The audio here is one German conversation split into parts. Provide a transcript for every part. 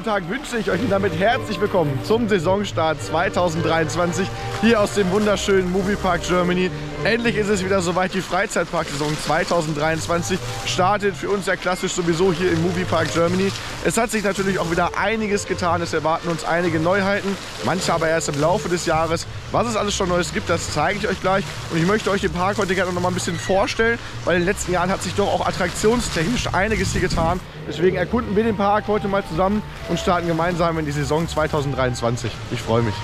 Guten Tag wünsche ich euch damit herzlich willkommen zum Saisonstart 2023 hier aus dem wunderschönen Moviepark Germany. Endlich ist es wieder soweit, die Freizeitparksaison 2023 startet für uns ja klassisch sowieso hier im Moviepark Germany. Es hat sich natürlich auch wieder einiges getan, es erwarten uns einige Neuheiten, manche aber erst im Laufe des Jahres. Was es alles schon Neues gibt, das zeige ich euch gleich und ich möchte euch den Park heute gerne noch mal ein bisschen vorstellen, weil in den letzten Jahren hat sich doch auch attraktionstechnisch einiges hier getan. Deswegen erkunden wir den Park heute mal zusammen und starten gemeinsam in die Saison 2023. Ich freue mich.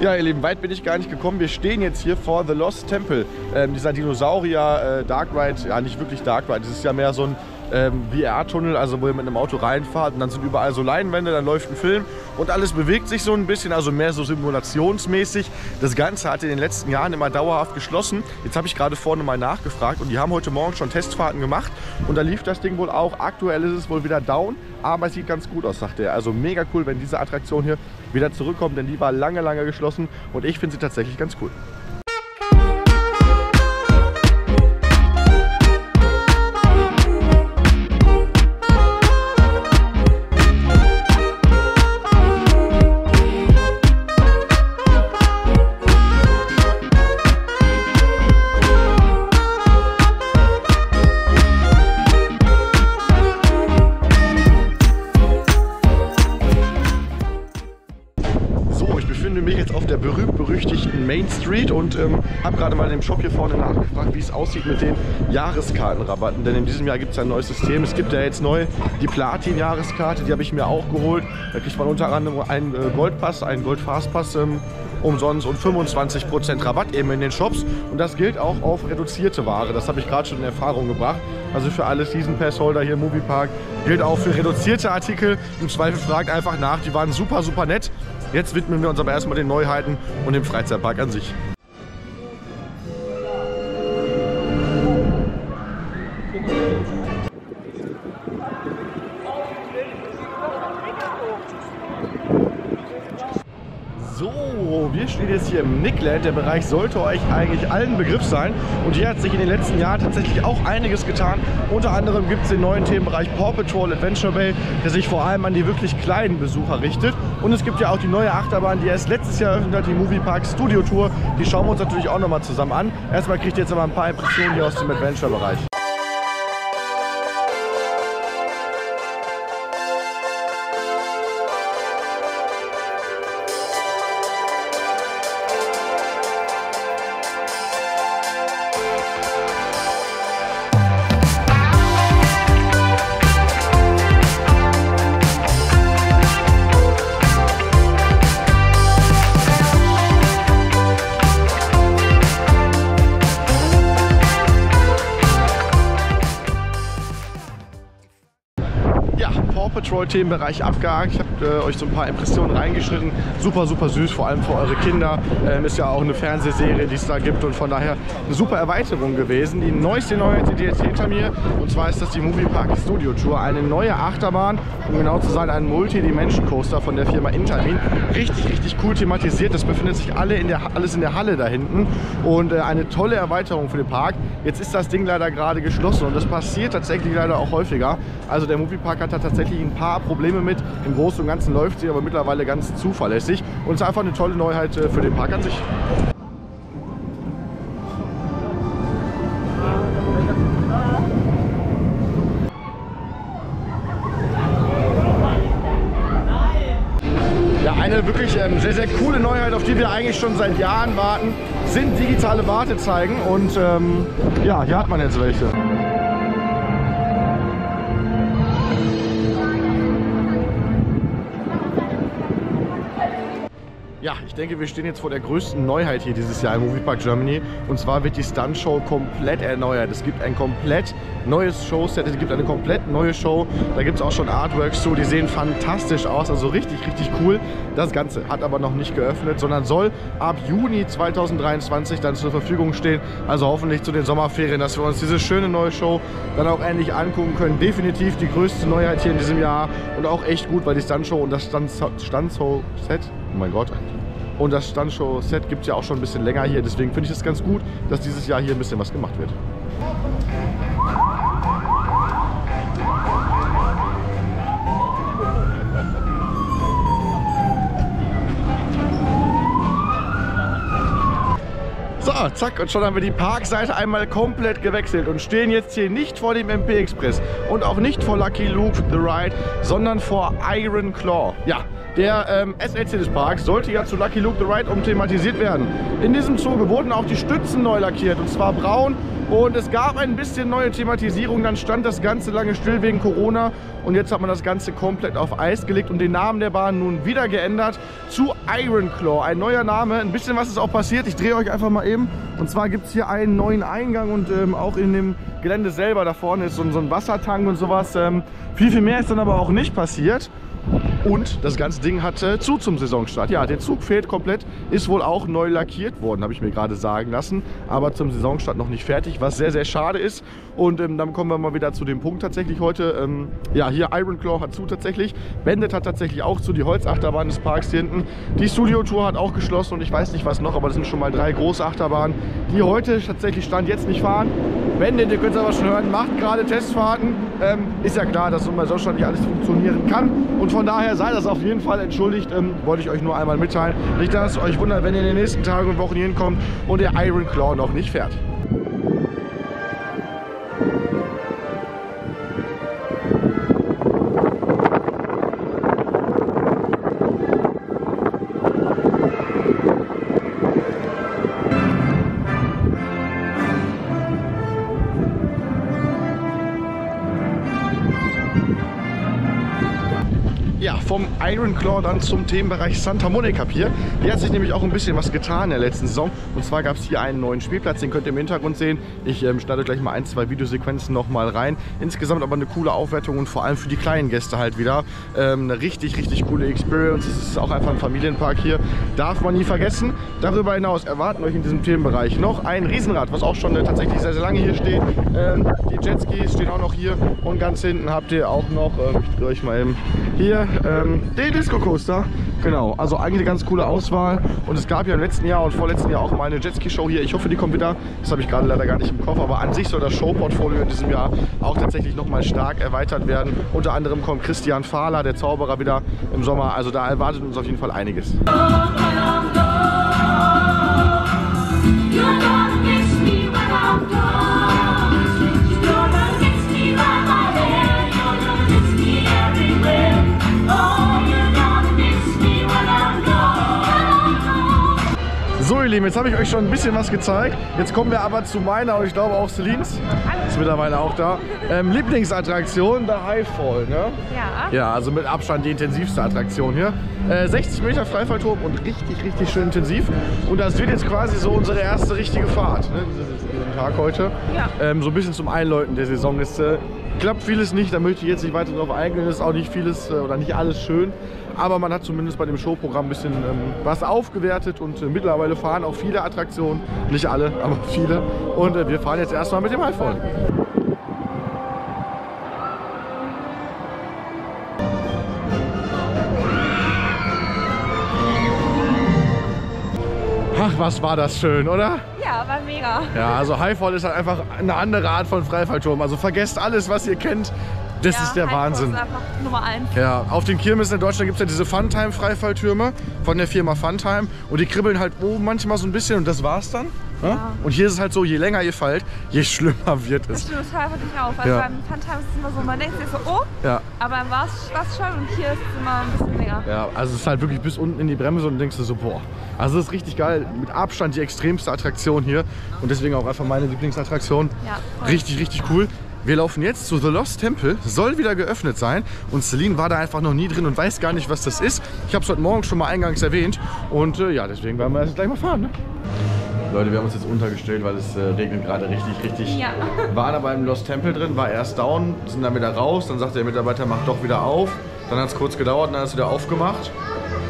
Ja, ihr Lieben, weit bin ich gar nicht gekommen. Wir stehen jetzt hier vor The Lost Temple. Ähm, dieser Dinosaurier äh, Dark Ride, ja nicht wirklich Dark Ride, das ist ja mehr so ein ähm, VR-Tunnel, also wo ihr mit einem Auto reinfahrt und dann sind überall so Leinwände, dann läuft ein Film und alles bewegt sich so ein bisschen, also mehr so simulationsmäßig. Das Ganze hat in den letzten Jahren immer dauerhaft geschlossen. Jetzt habe ich gerade vorne mal nachgefragt und die haben heute Morgen schon Testfahrten gemacht und da lief das Ding wohl auch. Aktuell ist es wohl wieder down, aber es sieht ganz gut aus, sagt er. Also mega cool, wenn diese Attraktion hier wieder zurückkommt, denn die war lange, lange geschlossen und ich finde sie tatsächlich ganz cool. Main Street und ähm, habe gerade mal in dem Shop hier vorne nachgefragt, wie es aussieht mit den Jahreskartenrabatten. Denn in diesem Jahr gibt es ein neues System. Es gibt ja jetzt neu die Platin-Jahreskarte, die habe ich mir auch geholt. Da kriegt man unter anderem einen äh, Goldpass, einen Gold-Fastpass ähm, umsonst und 25% Rabatt eben in den Shops. Und das gilt auch auf reduzierte Ware. Das habe ich gerade schon in Erfahrung gebracht. Also für alle Season Pass Holder hier im Moviepark gilt auch für reduzierte Artikel. Im Zweifel fragt einfach nach. Die waren super, super nett. Jetzt widmen wir uns aber erstmal den Neuheiten und dem Freizeitpark an sich. Hier Nickland. Der Bereich sollte euch eigentlich allen Begriff sein. Und hier hat sich in den letzten Jahren tatsächlich auch einiges getan. Unter anderem gibt es den neuen Themenbereich Paw Patrol Adventure Bay, der sich vor allem an die wirklich kleinen Besucher richtet. Und es gibt ja auch die neue Achterbahn, die erst letztes Jahr eröffnet hat, die Movie Park Studio Tour. Die schauen wir uns natürlich auch nochmal zusammen an. Erstmal kriegt ihr jetzt aber ein paar Impressionen hier aus dem Adventure-Bereich. Patrol-Themenbereich abgehakt. Ich äh, euch so ein paar Impressionen reingeschnitten. Super, super süß, vor allem für eure Kinder. Ähm, ist ja auch eine Fernsehserie, die es da gibt und von daher eine super Erweiterung gewesen. Die neueste Neuheit, die jetzt hinter mir, und zwar ist das die Movie Park Studio Tour. Eine neue Achterbahn, um genau zu sein, ein Multi-Dimension Coaster von der Firma Intermin. Richtig, richtig cool thematisiert. Das befindet sich alle in der, alles in der Halle da hinten und äh, eine tolle Erweiterung für den Park. Jetzt ist das Ding leider gerade geschlossen und das passiert tatsächlich leider auch häufiger. Also der Moviepark hat da tatsächlich ein paar Probleme mit. Im Großen und Ganzen läuft sie aber mittlerweile ganz zuverlässig und ist einfach eine tolle Neuheit äh, für den Park an sich. Eine wirklich ähm, sehr, sehr coole Neuheit, auf die wir eigentlich schon seit Jahren warten, sind digitale Wartezeigen und ähm, ja, hier hat man jetzt welche. Ich denke, wir stehen jetzt vor der größten Neuheit hier dieses Jahr im Moviepark Germany. Und zwar wird die Stunt-Show komplett erneuert. Es gibt ein komplett neues Showset, es gibt eine komplett neue Show. Da gibt es auch schon Artworks zu, die sehen fantastisch aus, also richtig, richtig cool. Das Ganze hat aber noch nicht geöffnet, sondern soll ab Juni 2023 dann zur Verfügung stehen. Also hoffentlich zu den Sommerferien, dass wir uns diese schöne neue Show dann auch endlich angucken können. Definitiv die größte Neuheit hier in diesem Jahr und auch echt gut, weil die Stunt-Show und das Stunt-Show-Set, oh mein Gott, Und das Standshow-Set gibt es ja auch schon ein bisschen länger hier. Deswegen finde ich es ganz gut, dass dieses Jahr hier ein bisschen was gemacht wird. So, zack, und schon haben wir die Parkseite einmal komplett gewechselt und stehen jetzt hier nicht vor dem MP Express und auch nicht vor Lucky Luke The Ride, sondern vor Iron Claw. Ja, der ähm, SLC des Parks sollte ja zu Lucky Luke The Ride umthematisiert werden. In diesem Zuge wurden auch die Stützen neu lackiert und zwar braun und es gab ein bisschen neue Thematisierung. Dann stand das Ganze lange still wegen Corona und jetzt hat man das Ganze komplett auf Eis gelegt und den Namen der Bahn nun wieder geändert zu Iron Claw. Ein neuer Name, ein bisschen was ist auch passiert. Ich drehe euch einfach mal eben. Und zwar gibt es hier einen neuen Eingang und ähm, auch in dem Gelände selber da vorne ist so, so ein Wassertank und sowas. Ähm, viel, viel mehr ist dann aber auch nicht passiert. Und das ganze Ding hatte zu zum Saisonstart. Ja, der Zug fehlt komplett, ist wohl auch neu lackiert worden, habe ich mir gerade sagen lassen. Aber zum Saisonstart noch nicht fertig, was sehr, sehr schade ist. Und ähm, dann kommen wir mal wieder zu dem Punkt tatsächlich heute. Ähm, ja, hier Iron Claw hat zu tatsächlich. Bandit hat tatsächlich auch zu, die Holzachterbahn des Parks hier hinten. Die Studio Tour hat auch geschlossen und ich weiß nicht was noch, aber das sind schon mal drei große Achterbahnen, die heute tatsächlich Stand jetzt nicht fahren. Bandit, ihr könnt es aber schon hören, macht gerade Testfahrten. Ähm, ist ja klar, dass so bei Deutschland nicht alles funktionieren kann. Und von daher sei das auf jeden Fall entschuldigt. Ähm, wollte ich euch nur einmal mitteilen. Nicht, dass es euch wundert, wenn ihr in den nächsten Tagen und Wochen hinkommt und der Iron Claw noch nicht fährt. Ja, vom Iron Claw dann zum Themenbereich Santa Monica Pier. Hier hat sich nämlich auch ein bisschen was getan in der letzten Saison. Und zwar gab es hier einen neuen Spielplatz, den könnt ihr im Hintergrund sehen. Ich ähm, schneide gleich mal ein, zwei Videosequenzen nochmal rein. Insgesamt aber eine coole Aufwertung und vor allem für die kleinen Gäste halt wieder ähm, eine richtig, richtig coole Experience. Es ist auch einfach ein Familienpark hier. Darf man nie vergessen. Darüber hinaus erwarten euch in diesem Themenbereich noch ein Riesenrad, was auch schon äh, tatsächlich sehr, sehr lange hier steht. Ähm, die Jetskis stehen auch noch hier. Und ganz hinten habt ihr auch noch, äh, ich drehe euch mal eben hier, ähm, den Disco Coaster. Genau, also eigentlich eine ganz coole Auswahl. Und es gab ja im letzten Jahr und vorletzten Jahr auch mal eine Jetski-Show hier. Ich hoffe, die kommt wieder. Das habe ich gerade leider gar nicht im Kopf. Aber an sich soll das Showportfolio in diesem Jahr auch tatsächlich nochmal stark erweitert werden. Unter anderem kommt Christian Fahler, der Zauberer, wieder im Sommer. Also da erwartet uns auf jeden Fall einiges. You're Lieben, jetzt habe ich euch schon ein bisschen was gezeigt. Jetzt kommen wir aber zu meiner und ich glaube auch Celines. Ist mittlerweile auch da. Ähm, Lieblingsattraktion, der Highfall, ne? Ja. Ja, also mit Abstand die intensivste Attraktion hier. Äh, 60 Meter Freifallturm und richtig, richtig schön intensiv. Und das wird jetzt quasi so unsere erste richtige Fahrt, ne? diesen, Tag heute. Ja. Ähm, so ein bisschen zum Einläuten der Saison. Es äh, klappt vieles nicht, da möchte ich jetzt nicht weiter drauf eingehen. Ist auch nicht vieles äh, oder nicht alles schön. Aber man hat zumindest bei dem Showprogramm ein bisschen ähm, was aufgewertet und äh, mittlerweile fahren auch viele Attraktionen. Nicht alle, aber viele. Und äh, wir fahren jetzt erstmal mit dem Highfall. Ach, was war das schön, oder? Ja, war mega. Ja, also Highfall ist halt einfach eine andere Art von Freifallturm. Also vergesst alles, was ihr kennt. Das ja, ist der Wahnsinn. Ja, auf den Kirmessen in Deutschland gibt es ja diese Funtime-Freifalltürme von der Firma Funtime. Und die kribbeln halt oben manchmal so ein bisschen und das war's dann. Ja? Ja. Und hier ist es halt so, je länger ihr fallt, je schlimmer wird Das es. stimmt total wirklich auf. Also Ja. beim Funtime ist es immer so, man denkt sich so, oh, Ja. aber dann war es schon und hier ist es immer ein bisschen länger. Ja, also es ist halt wirklich bis unten in die Bremse und denkst du so, boah. Also es ist richtig geil. Mit Abstand die extremste Attraktion hier. Und deswegen auch einfach meine Lieblingsattraktion. Ja, voll. Richtig, richtig cool. Wir laufen jetzt zu The Lost Temple. Soll wieder geöffnet sein. Und Celine war da einfach noch nie drin und weiß gar nicht, was das ist. Ich habe es heute Morgen schon mal eingangs erwähnt. Und äh, ja, deswegen werden wir jetzt gleich mal fahren. Ne? Leute, wir haben uns jetzt untergestellt, weil es äh, regnet gerade richtig, richtig. Ja. Waren aber im Lost Temple drin, war erst down, sind dann wieder raus. Dann sagte der Mitarbeiter, macht doch wieder auf. Dann hat es kurz gedauert und dann hat es wieder aufgemacht.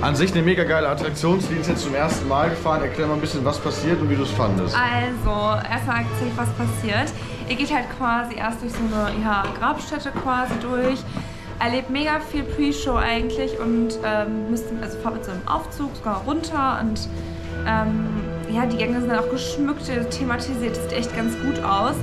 An sich eine mega geile Attraktion. Celine ist jetzt zum ersten Mal gefahren. Erklär mal ein bisschen, was passiert und wie du es fandest. Also, erstmal erzähle ich, was passiert. Ihr geht halt quasi erst durch so eine ja, Grabstätte quasi durch. erlebt mega viel Pre-Show eigentlich und ähm, müsst, also fahrt mit so einem Aufzug sogar runter und ähm, ja, die Gänge sind dann auch geschmückt, thematisiert, das sieht echt ganz gut aus.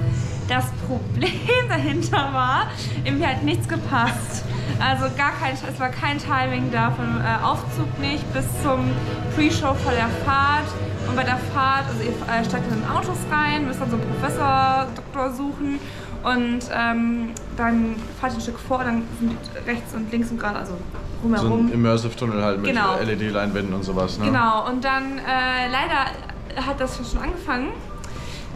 Das Problem dahinter war, irgendwie hat nichts gepasst. Also gar kein, es war kein Timing da vom äh, Aufzug nicht bis zum Pre-Show vor der Fahrt. Und bei der Fahrt, also ihr äh, steigt in Autos rein, müsst dann so einen Professor, Doktor suchen und ähm, dann fahrt ihr ein Stück vor, dann sind rechts und links und gerade, also So ein rumherum. Immersive Tunnel halt mit Genau. LED-Leinwänden und sowas. Ne? Genau, und dann äh, leider hat das schon angefangen.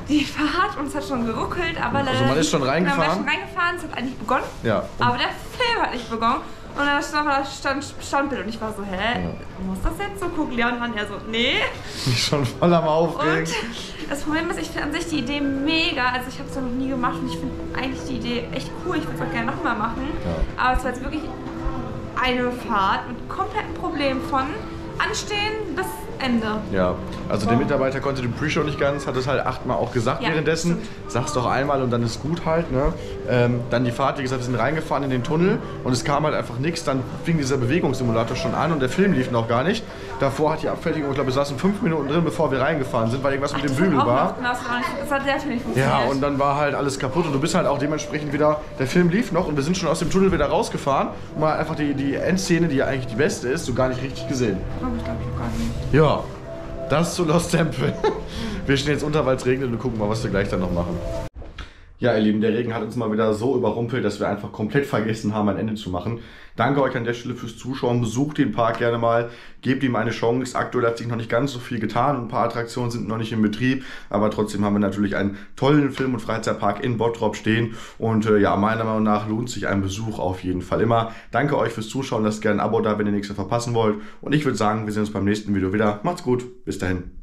Die Fahrt und es hat schon geruckelt, aber leider. Also man ist schon Genau, man reingefahren? ist schon reingefahren, es hat eigentlich begonnen. Ja. Aber der Film hat nicht begonnen. Und dann stand das stand Standbild und ich war so, hä, muss das jetzt so? Guck Leon an, er so, nee. mich schon voll am Aufregen. Und das Problem ist, ich finde an sich die Idee mega. Also ich habe es ja noch nie gemacht und ich finde eigentlich die Idee echt cool. Ich würde es auch gerne nochmal machen. Ja. Aber es war jetzt wirklich eine Fahrt mit kompletten Problemen von Anstehen bis Ende. Ja, also der Mitarbeiter konnte den Pre-Show nicht ganz, hat es halt achtmal auch gesagt Ja, währenddessen. Sag's doch einmal und dann ist gut halt, ne? Ähm, dann die Fahrt, wie gesagt, wir sind reingefahren in den Tunnel und es kam halt einfach nichts. Dann fing dieser Bewegungssimulator schon an und der Film lief noch gar nicht. Davor hat die Abfertigung, ich glaube, wir saßen fünf Minuten drin, bevor wir reingefahren sind, weil irgendwas mit dem Bügel war. Das hat, sehr viel nicht funktioniert. Ja, und dann war halt alles kaputt und du bist halt auch dementsprechend wieder, der Film lief noch und wir sind schon aus dem Tunnel wieder rausgefahren und mal einfach die, die Endszene, die ja eigentlich die beste ist, so gar nicht richtig gesehen. Oh, ich glaube, ich gar nicht. Ja, das zu Lost Temple. Wir stehen jetzt unter, weil es regnet und gucken mal, was wir gleich dann noch machen. Ja, ihr Lieben, der Regen hat uns mal wieder so überrumpelt, dass wir einfach komplett vergessen haben, ein Ende zu machen. Danke euch an der Stelle fürs Zuschauen. Besucht den Park gerne mal. Gebt ihm eine Chance. Aktuell hat sich noch nicht ganz so viel getan. Ein paar Attraktionen sind noch nicht in Betrieb. Aber trotzdem haben wir natürlich einen tollen Film- und Freizeitpark in Bottrop stehen. Und äh, ja, meiner Meinung nach lohnt sich ein Besuch auf jeden Fall immer. Danke euch fürs Zuschauen. Lasst gerne ein Abo da, wenn ihr nichts mehr verpassen wollt. Und ich würde sagen, wir sehen uns beim nächsten Video wieder. Macht's gut. Bis dahin.